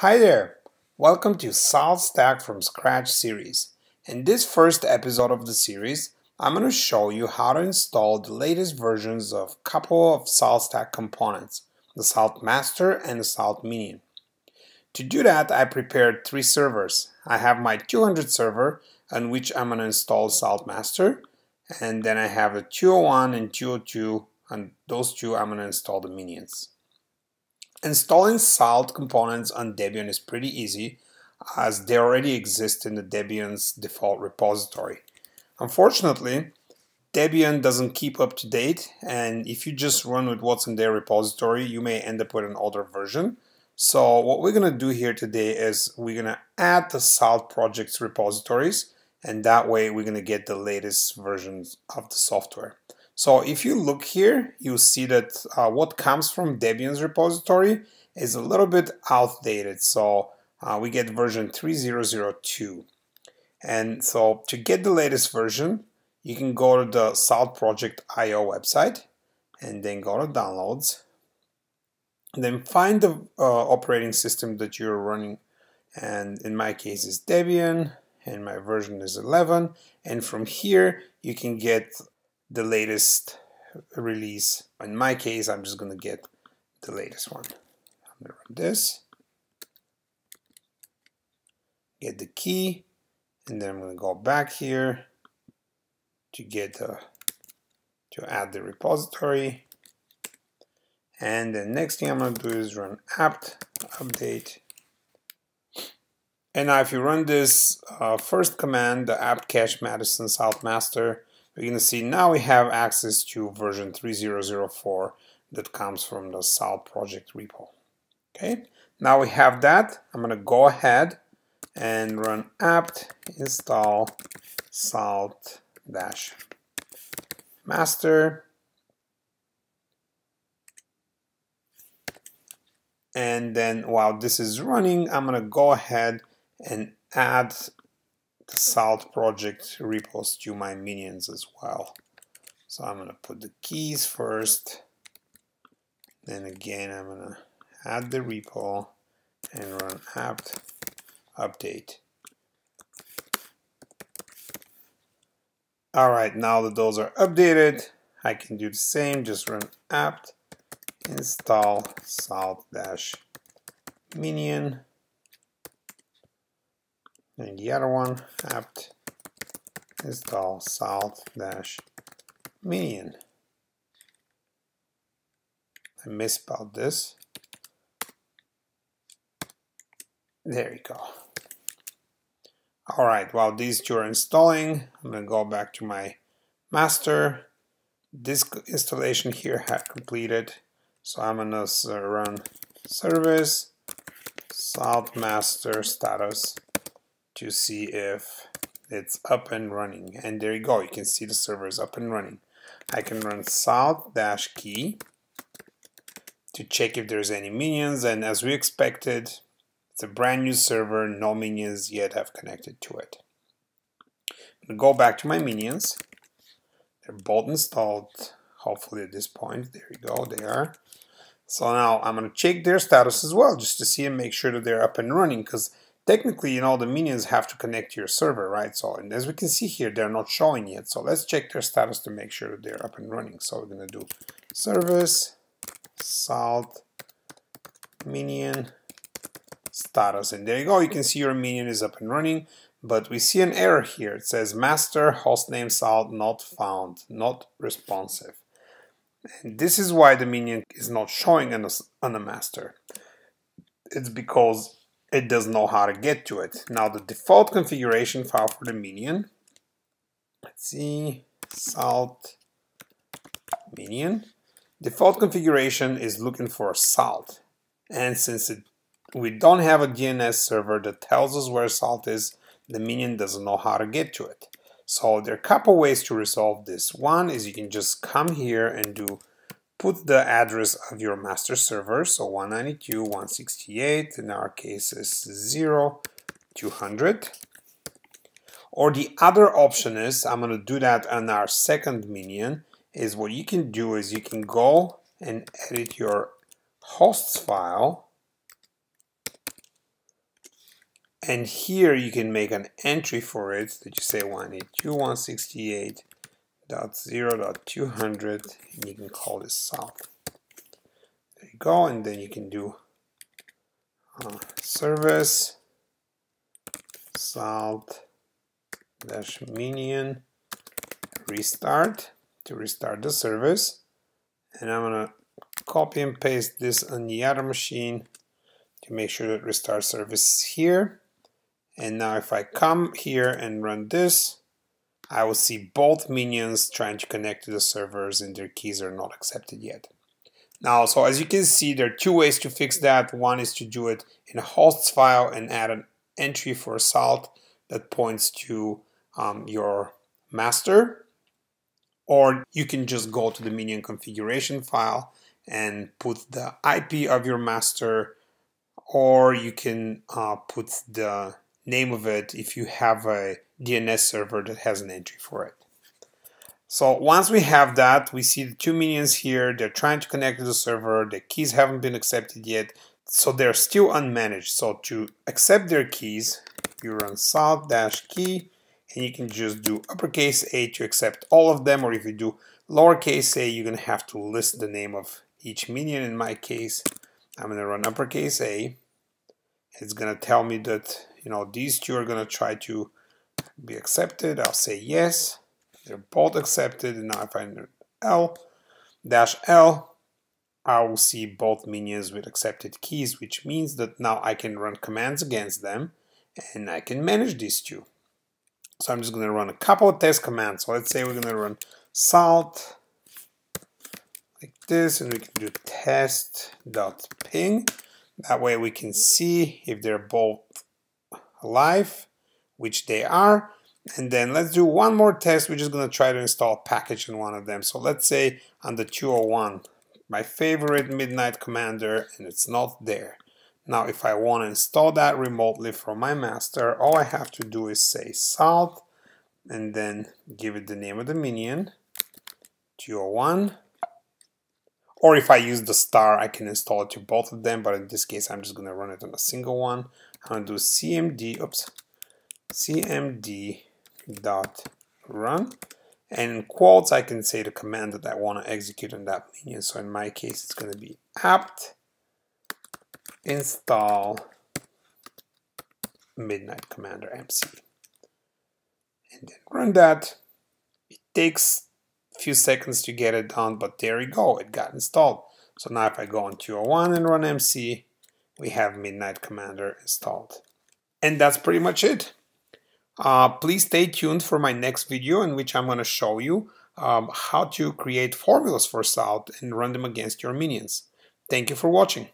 Hi there! Welcome to Salt Stack from Scratch series. In this first episode of the series, I'm going to show you how to install the latest versions of a couple of Salt Stack components, the Salt Master and the Salt Minion. To do that, I prepared three servers. I have my 200 server on which I'm going to install Salt Master, and then I have the 201 and 202, and those two I'm going to install the minions. Installing salt components on Debian is pretty easy as they already exist in the Debian's default repository. Unfortunately, Debian doesn't keep up to date and if you just run with what's in their repository you may end up with an older version. So what we're going to do here today is we're going to add the salt projects repositories and that way we're going to get the latest versions of the software. So if you look here, you see that uh, what comes from Debian's repository is a little bit outdated. So uh, we get version 3002. And so to get the latest version, you can go to the Salt Project IO website and then go to downloads. Then find the uh, operating system that you're running. And in my case is Debian and my version is 11. And from here, you can get the latest release. In my case, I'm just going to get the latest one. I'm going to run this, get the key, and then I'm going to go back here to get the to add the repository. And the next thing I'm going to do is run apt update. And now if you run this uh, first command, the apt cache Madison Salt Master, going to see now we have access to version 3004 that comes from the Salt project repo. Okay, now we have that. I'm going to go ahead and run apt install salt dash master and then while this is running I'm gonna go ahead and add salt project repos to my minions as well. So I'm going to put the keys first. Then again, I'm going to add the repo and run apt update. All right, now that those are updated, I can do the same, just run apt install salt dash and the other one apt install salt dash minion. I misspelled this. There you go. Alright, while these two are installing, I'm to go back to my master. This installation here had completed, so I'm going to run service salt master status to see if it's up and running. And there you go, you can see the server is up and running. I can run salt dash key to check if there's any minions and as we expected it's a brand new server no minions yet have connected to it go back to my minions they're both installed hopefully at this point there you go they are so now I'm gonna check their status as well just to see and make sure that they're up and running because technically, you know, the minions have to connect to your server, right? So, and as we can see here, they're not showing yet. So let's check their status to make sure they're up and running. So we're going to do service, salt, minion, status. And there you go. You can see your minion is up and running. But we see an error here. It says master hostname salt not found, not responsive. And this is why the minion is not showing on the, on the master. It's because it doesn't know how to get to it. Now the default configuration file for the minion, let's see, salt minion. Default configuration is looking for salt. And since it, we don't have a DNS server that tells us where salt is, the minion doesn't know how to get to it. So there are a couple ways to resolve this. One is you can just come here and do put the address of your master server, so 192.168, in our case is 0, 200. Or the other option is, I'm going to do that on our second minion, is what you can do is you can go and edit your hosts file And here you can make an entry for it that you say 182.168.0.200 and you can call this salt. There you go, and then you can do uh, service salt dash minion restart to restart the service and I'm gonna copy and paste this on the other machine to make sure that restart service here and now if I come here and run this I will see both minions trying to connect to the servers and their keys are not accepted yet. Now, so as you can see, there are two ways to fix that. One is to do it in a hosts file and add an entry for salt that points to um, your master. Or you can just go to the minion configuration file and put the IP of your master, or you can uh, put the name of it if you have a DNS server that has an entry for it. So once we have that, we see the two minions here. They're trying to connect to the server. The keys haven't been accepted yet. So they're still unmanaged. So to accept their keys, you run salt dash key and you can just do uppercase A to accept all of them. Or if you do lowercase a, you're to have to list the name of each minion. In my case, I'm to run uppercase A. It's to tell me that, you know, these two are to try to be accepted. I'll say yes. They're both accepted. And now if I enter L dash L, I will see both minions with accepted keys, which means that now I can run commands against them and I can manage these two. So I'm just going to run a couple of test commands. So let's say we're going to run salt like this and we can do test.ping. That way we can see if they're both alive, which they are. And then let's do one more test. We're just going to try to install a package in one of them. So let's say on the 201, my favorite Midnight Commander, and it's not there. Now, if I want to install that remotely from my master, all I have to do is say salt and then give it the name of the minion, 201. Or if I use the star, I can install it to both of them, but in this case, I'm just going to run it on a single one. I'm going to do cmd, oops, cmd dot run and in quotes I can say the command that I want to execute on that minion. So in my case it's going to be apt. Install midnight commander mc and then run that. It takes a few seconds to get it done but there we go. It got installed. So now if I go on 201 and run mc we have midnight commander installed. And that's pretty much it uh, please stay tuned for my next video in which I'm going to show you um, how to create formulas for Salt and run them against your minions. Thank you for watching.